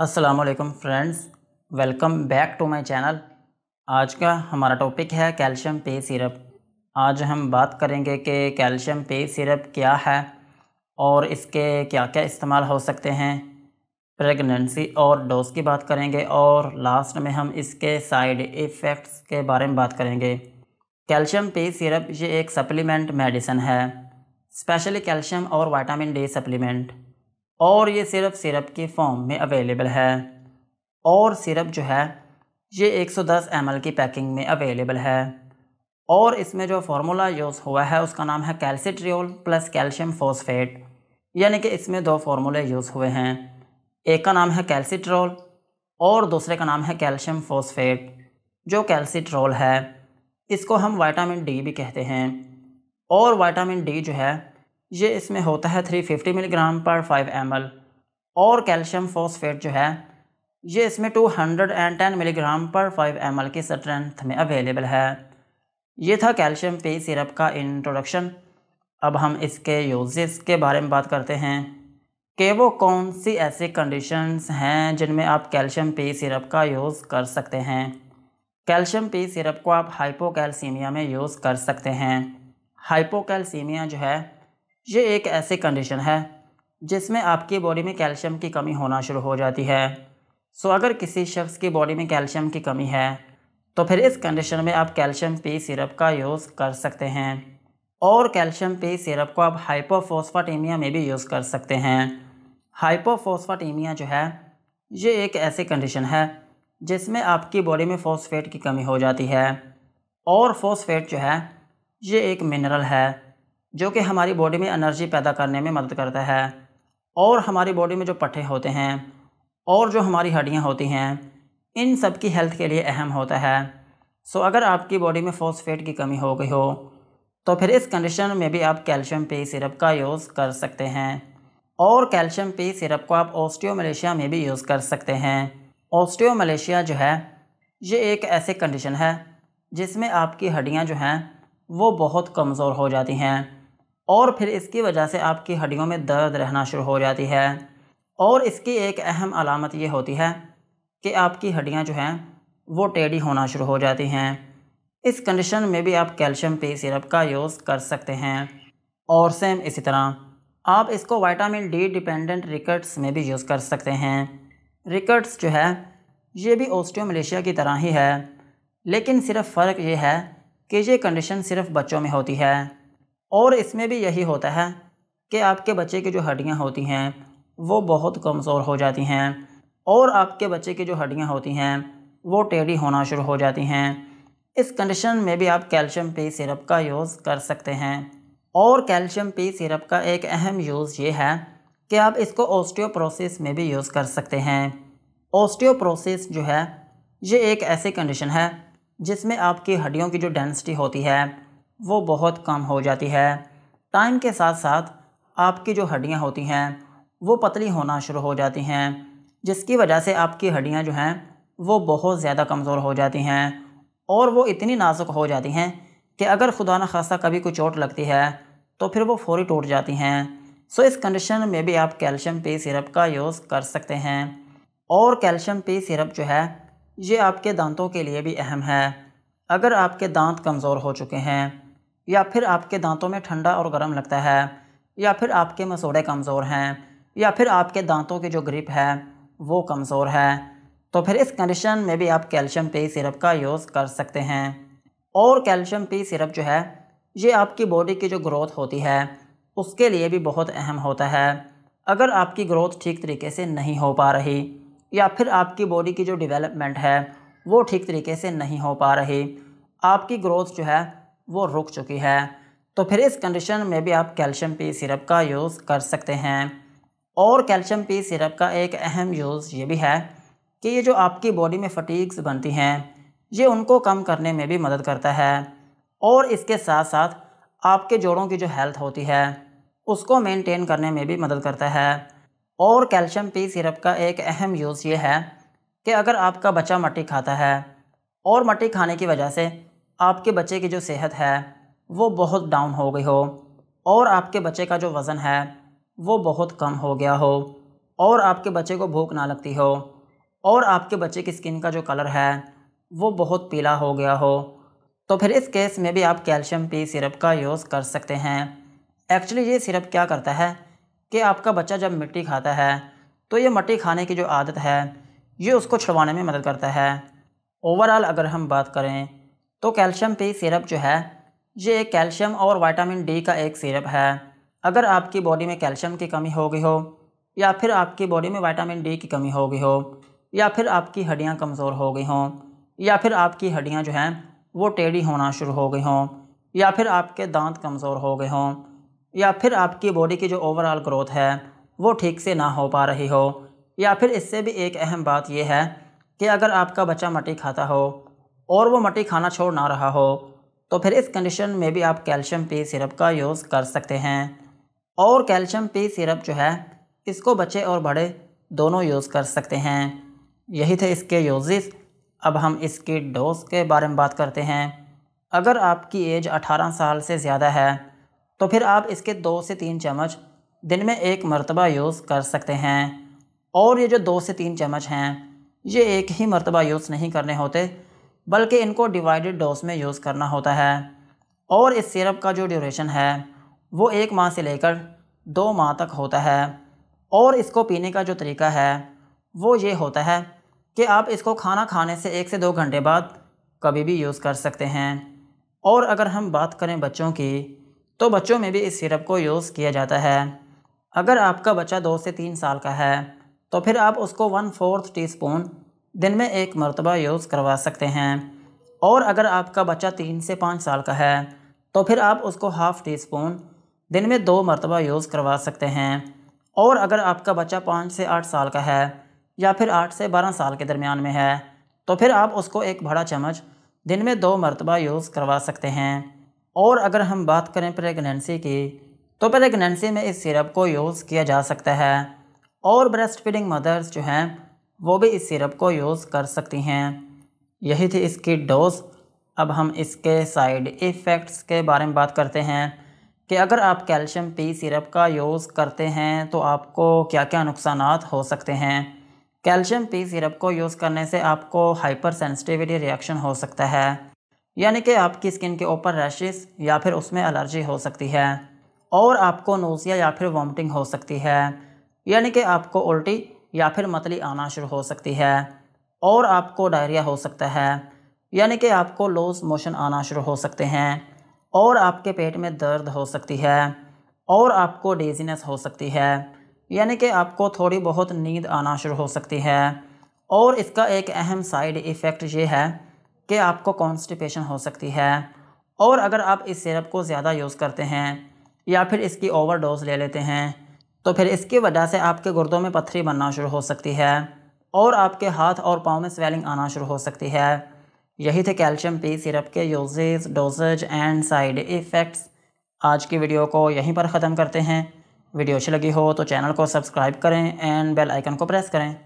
वालेकुम friends welcome back to my channel आज का हमारा टॉपिक है कैल्शियम पे सिरप आज हम बात करेंगे कि कैल्शियम पे सिरप क्या है और इसके क्या क्या इस्तेमाल हो सकते हैं प्रेगनेंसी और डोज की बात करेंगे और लास्ट में हम इसके साइड इफ़ेक्ट्स के बारे में बात करेंगे। कैल्शियम पे सिरप ये एक सप्लीमेंट मेडिसन है। स्पेशली कैल्शियम और वाइटामिन डी सप्लीमेंट और ये सिर्फ़ सिरप के फॉर्म में अवेलेबल है। और सिरप जो है, ये 110 ml की पैकिंग में अवेलेबल है। और इसमें जो फार्मूला यूज़ हुआ है, उसका नाम है कैल्सिट्रियोल प्लस कैल्शियम फॉस्फेट यानी कि इसमें दो फार्मूले यूज़ हुए हैं। एक का नाम है कैल्सिट्रोल और दूसरे का नाम है कैल्शियम फॉस्फेट जो कैल्सिट्रोल है। इसको हम वाइटामिन डी भी कहते हैं। और वाइटामिन डी जो है ये इसमें होता है 350 मिलीग्राम पर 5 एम और कैल्शियम फॉस्फेट जो है, ये इसमें 210 मिलीग्राम पर 5 एम की स्ट्रेंथ में अवेलेबल है। ये था कैल्शियम पे सिरप का इंट्रोडक्शन अब हम इसके यूजेस के बारे में बात करते हैं कि वो कौन सी ऐसी कंडीशंस हैं जिनमें आप कैल्शियम पे सिरप का यूज़ कर सकते हैं। कैल्शियम पे सिरप को आप हाइपोकैल्सीमिया में यूज़ कर सकते हैं। हाइपोकैल्सीमिया जो है ये एक ऐसी कंडीशन है, जिसमें आपकी बॉडी में कैल्शियम की कमी होना शुरू हो जाती है। सो अगर किसी शख्स की बॉडी में कैल्शियम की कमी है तो फिर इस कंडीशन में आप कैल्शियम पी सिरप का यूज़ कर सकते हैं। और कैल्शियम पी सिरप को आप हाइपोफोस्फाटीमिया में भी यूज़ कर सकते हैं। हाइपोफोस्फाटीमिया जो है, ये एक ऐसी कंडीशन है, जिसमें आपकी बॉडी में फॉस्फेट की कमी हो जाती है। और फॉस्फेट जो है, ये एक मिनरल है। जो कि हमारी बॉडी में एनर्जी पैदा करने में मदद करता है। और हमारी बॉडी में जो पट्टे होते हैं, और जो हमारी हड्डियाँ होती हैं, इन सब की हेल्थ के लिए अहम होता है। सो अगर आपकी बॉडी में फॉस्फेट की कमी हो गई हो तो फिर इस कंडीशन में भी आप कैल्शियम पी सिरप का यूज़ कर सकते हैं। और कैल्शियम पी सिरप को आप ऑस्टियो मलेशिया में भी यूज़ कर सकते हैं। ऑस्टियो मलेशिया जो है, ये एक ऐसी कंडीशन है, जिसमें आपकी हड्डियाँ जो हैं, वो बहुत कमज़ोर हो जाती हैं। और फिर इसकी वजह से आपकी हड्डियों में दर्द रहना शुरू हो जाती है। और इसकी एक अहम अलामत ये होती है कि आपकी हड्डियाँ जो हैं, वो टेढ़ी होना शुरू हो जाती हैं। इस कंडीशन में भी आप कैल्शियम पी सिरप का यूज़ कर सकते हैं। और सेम इसी तरह, आप इसको विटामिन डी डिपेंडेंट रिकट्स में भी यूज़ कर सकते हैं। रिकट्स जो है, ये भी ओस्टियोमलेशिया की तरह ही है। लेकिन सिर्फ़ फ़र्क ये है कि ये कंडीशन सिर्फ़ बच्चों में होती है। और इसमें भी यही होता है कि आपके बच्चे की जो हड्डियाँ होती हैं, वो बहुत कमज़ोर हो जाती हैं और आपके बच्चे की जो हड्डियाँ होती हैं, वो टेढ़ी होना शुरू हो जाती हैं। इस कंडीशन में भी आप कैल्शियम पी सिरप का यूज़ कर सकते हैं। और कैल्शियम पी सिरप का एक अहम यूज़ ये है कि आप इसको ओस्टियोप्रोसिस में भी यूज़ कर सकते हैं। ओस्टियोप्रोसिस जो है, ये एक ऐसी कंडीशन है जिसमें आपकी हड्डियों की जो डेंसिटी होती है वो बहुत कम हो जाती है। टाइम के साथ साथ आपकी जो हड्डियाँ होती हैं, वो पतली होना शुरू हो जाती हैं, जिसकी वजह से आपकी हड्डियाँ जो हैं, वो बहुत ज़्यादा कमज़ोर हो जाती हैं और वो इतनी नाजुक हो जाती हैं कि अगर खुदा न खासा कभी कोई चोट लगती है तो फिर वो फौरी टूट जाती हैं। सो इस कंडीशन में भी आप कैल्शियम पी सिरप का यूज़ कर सकते हैं। और कैल्शियम पी सिरप जो है, ये आपके दांतों के लिए भी अहम है। अगर आपके दांत कमज़ोर हो चुके हैं या फिर आपके दांतों में ठंडा और गर्म लगता है, या फिर आपके मसूड़े कमज़ोर हैं, या फिर आपके दांतों की जो ग्रिप है, वो कमज़ोर है तो फिर इस कंडीशन में भी आप कैल्शियम पी सिरप का यूज़ कर सकते हैं। और कैल्शियम पी सिरप जो है, ये आपकी बॉडी की जो ग्रोथ होती है, उसके लिए भी बहुत अहम होता है। अगर आपकी ग्रोथ ठीक तरीके से नहीं हो पा रही, या फिर आपकी बॉडी की जो डेवलपमेंट है, वो ठीक तरीके से नहीं हो पा रही, आपकी ग्रोथ जो है वो रुक चुकी है। तो फिर इस कंडीशन में भी आप कैल्शियम पी सिरप का यूज़ कर सकते हैं। और कैल्शियम पी सिरप का एक अहम यूज़ ये भी है कि ये जो आपकी बॉडी में फटीक्स बनती हैं, ये उनको कम करने में भी मदद करता है। और इसके साथ साथ आपके जोड़ों की जो हेल्थ होती है, उसको मेंटेन करने में भी मदद करता है। और कैल्शियम पी सिरप का एक अहम यूज़ ये है कि अगर आपका बच्चा मट्टी खाता है और मट्टी खाने की वजह से आपके बच्चे की जो सेहत है, वो बहुत डाउन हो गई हो और आपके बच्चे का जो वज़न है, वो बहुत कम हो गया हो और आपके बच्चे को भूख ना लगती हो और आपके बच्चे की स्किन का जो कलर है, वो बहुत पीला हो गया हो। तो फिर इस केस में भी आप कैल्शियम पी सिरप का यूज़ कर सकते हैं। एक्चुअली ये सिरप क्या करता है कि आपका बच्चा जब मिट्टी खाता है तो ये मिट्टी खाने की जो आदत है, ये उसको छुड़वाने में मदद करता है। ओवरऑल अगर हम बात करें तो कैल्शियम पी सिरप जो है, ये एक कैल्शियम और वाइटामिन डी का एक सिरप है। अगर आपकी बॉडी में कैल्शियम की कमी हो गई हो, या फिर आपकी बॉडी में वाइटामिन डी की कमी हो गई हो, या फिर आपकी हड्डियाँ कमज़ोर हो गई हों, या फिर आपकी हड्डियाँ जो हैं, वो टेढ़ी होना शुरू हो गई हों, या फिर आपके दांत कमज़ोर हो गए हों, या फिर आपकी बॉडी की जो ओवरऑल ग्रोथ है, वो ठीक से ना हो पा रही हो, या फिर इससे भी एक अहम बात यह है कि अगर आपका बच्चा मट्टी खाता हो और वो मट्टी खाना छोड़ ना रहा हो तो फिर इस कंडीशन में भी आप कैल्शियम पी सिरप का यूज़ कर सकते हैं। और कैल्शियम पी सिरप जो है, इसको बच्चे और बड़े दोनों यूज़ कर सकते हैं। यही थे इसके यूज़ अब हम इसकी डोज के बारे में बात करते हैं। अगर आपकी एज 18 साल से ज़्यादा है तो फिर आप इसके दो से तीन चम्मच दिन में एक मरतबा यूज़ कर सकते हैं। और ये जो दो से तीन चम्मच हैं, ये एक ही मरतबा यूज़ नहीं करने होते। बल्कि इनको डिवाइडेड डोज में यूज़ करना होता है। और इस सिरप का जो ड्यूरेशन है, वो एक माह से लेकर दो माह तक होता है। और इसको पीने का जो तरीका है, वो ये होता है कि आप इसको खाना खाने से एक से दो घंटे बाद कभी भी यूज़ कर सकते हैं। और अगर हम बात करें बच्चों की तो बच्चों में भी इस सिरप को यूज़ किया जाता है। अगर आपका बच्चा दो से तीन साल का है तो फिर आप उसको वन फोर्थ टी स्पून दिन में एक मरतबा यूज़ करवा सकते हैं। और अगर आपका बच्चा तीन से पाँच साल का है तो फिर आप उसको हाफ़ टी स्पून दिन में दो मरतबा यूज़ करवा सकते हैं। और अगर आपका बच्चा पाँच से आठ साल का है या फिर आठ से बारह साल के दरमियान में है तो फिर आप उसको एक बड़ा चम्मच दिन में दो मरतबा यूज़ करवा सकते हैं। और अगर हम बात करें प्रेगनेंसी की तो प्रेगनेंसी में इस सिरप को यूज़ किया जा सकता है। और ब्रेस्ट फीडिंग मदर्स जो हैं वो भी इस सिरप को यूज़ कर सकती हैं। यही थी इसकी डोज अब हम इसके साइड इफ़ेक्ट्स के बारे में बात करते हैं कि अगर आप कैल्शियम पी सिरप का यूज़ करते हैं तो आपको क्या क्या नुकसान हो सकते हैं। कैल्शियम पी सिरप को यूज़ करने से आपको हाइपर सेंसिटिविटी रिएक्शन हो सकता है। यानी कि आपकी स्किन के ऊपर रैशेस या फिर उसमें एलर्जी हो सकती है। और आपको नोसिया या फिर वॉमिटिंग हो सकती है। यानी कि आपको उल्टी या फिर मतली आना शुरू हो सकती है और आपको डायरिया हो सकता है। यानी कि आपको लूज मोशन आना शुरू हो सकते हैं और आपके पेट में दर्द हो सकती है और आपको डेजीनेस हो सकती है। यानी कि आपको थोड़ी बहुत नींद आना शुरू हो सकती है। और इसका एक अहम साइड इफ़ेक्ट ये है कि आपको कॉन्स्टिपेशन हो सकती है। और अगर आप इस सिरप को ज़्यादा यूज़ करते हैं या फिर इसकी ओवरडोज ले लेते हैं तो फिर इसकी वजह से आपके गुर्दों में पत्थरी बनना शुरू हो सकती है और आपके हाथ और पाँव में स्वेलिंग आना शुरू हो सकती है। यही थे कैल्शियम पी सिरप के usages dosages and side effects आज की वीडियो को यहीं पर ख़त्म करते हैं। वीडियो अच्छी लगी हो तो चैनल को सब्सक्राइब करें एंड बेल आइकन को प्रेस करें।